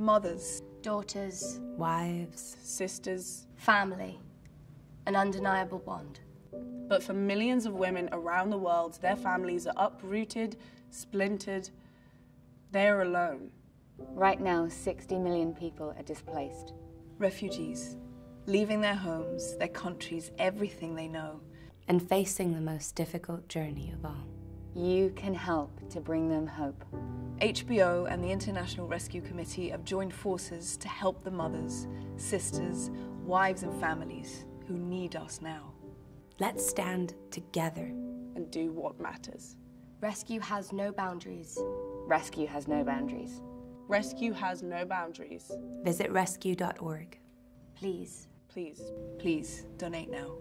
Mothers, daughters, wives, sisters, family, an undeniable bond. But for millions of women around the world, their families are uprooted, splintered. They are alone. Right now, 60 million people are displaced. Refugees, leaving their homes, their countries, everything they know. And facing the most difficult journey of all. You can help to bring them hope. HBO and the International Rescue Committee have joined forces to help the mothers, sisters, wives, and families who need us now. Let's stand together and do what matters. Rescue has no boundaries. Rescue has no boundaries. Rescue has no boundaries. Visit rescue.org. Please. Please. Please donate now.